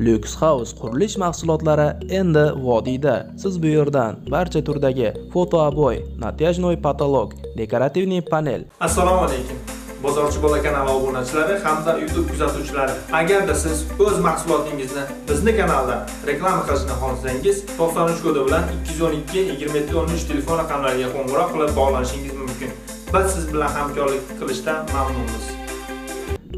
Lux House qurilish mahsulotlari endi vodiyda. Siz bu yerdan barcha turdagi fotoaboy, natyajnoy patolog, dekorativniy panel. Assalomu alaykum. Bozorchi bola kanali obunachilari hamda YouTube kuzatuvchilari. Agarda siz o'z mahsulotingizni bizni kanalda reklama qilishni xohlasangiz, 93 kodi bilan 212 27 13 telefon raqamlariga qo'ng'iroq qilib bog'lanishingiz mumkin. Biz siz bilan hamkorlik qilishdan mamnunmiz.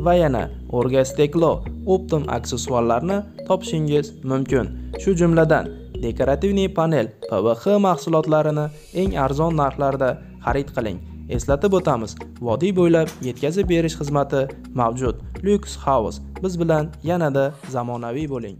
va yana Orgasteklo Optim aksessuarlarni topishingiz mumkin. Shu jumladan dekorativniy panel PVX mahsulotlarini eng arzon narxlarda xarid qiling. Eslatib o'tamiz, vodiy bo'ylab yetkazib berish xizmati mavjud. lyuks House biz bilan yanada zamonaviy bo'ling.